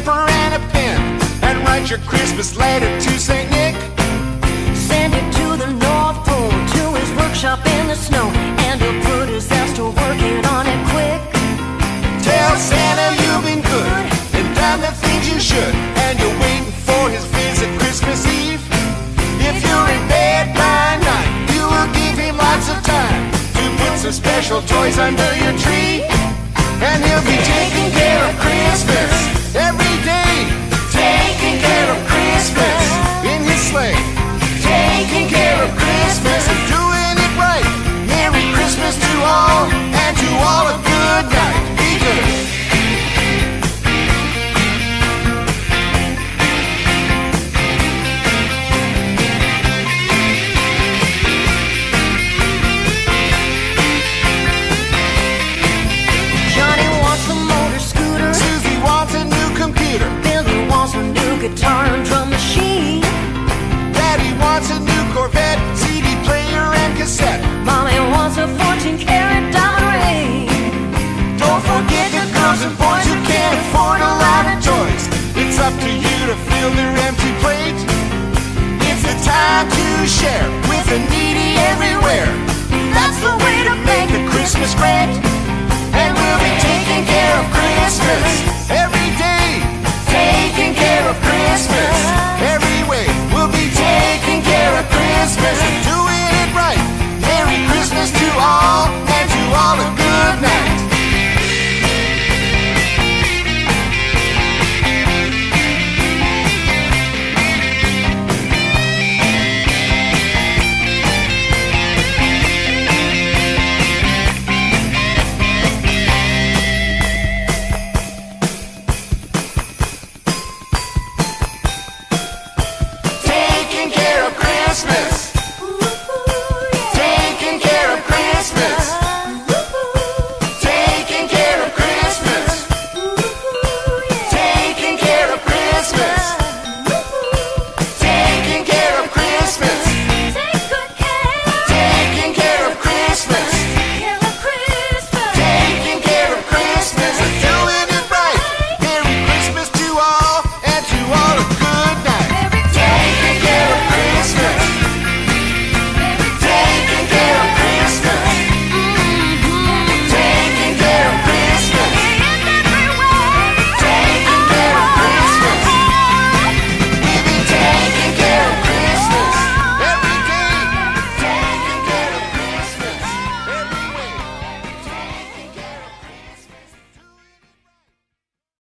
paper and a pen and write your Christmas letter to St. Nick. Send it to the North Pole, to his workshop in the snow, and he'll put his ass to working on it quick. Tell Santa you've been good and done the things you should, and you're waiting for his visit Christmas Eve. If you're in bed by night, you will give him lots of time to put some special toys under your tree, and he'll be taking care of Christmas share with the needy everywhere. That's the way to make a Christmas great.